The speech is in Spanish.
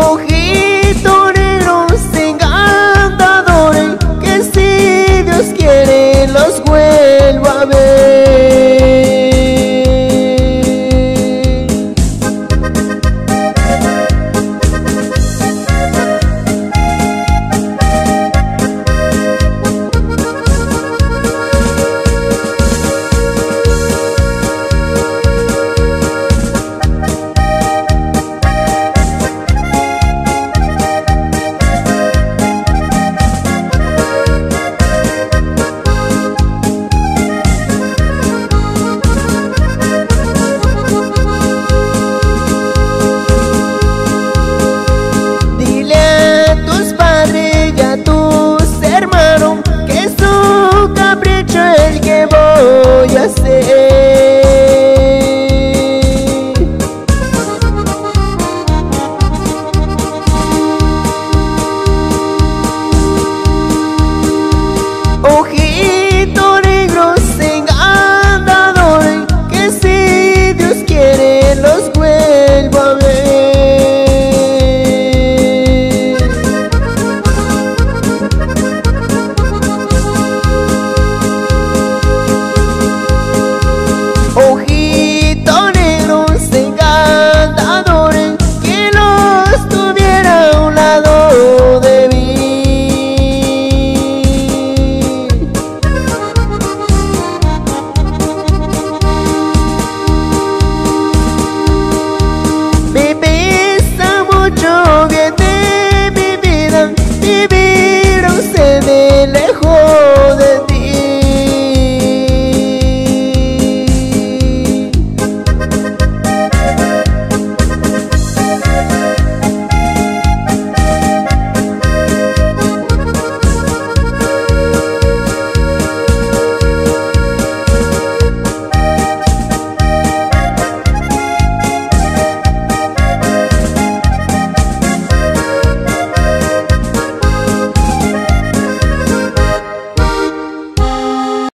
Ojito negro encantadores, que si Dios quiere los vuelvo a ver.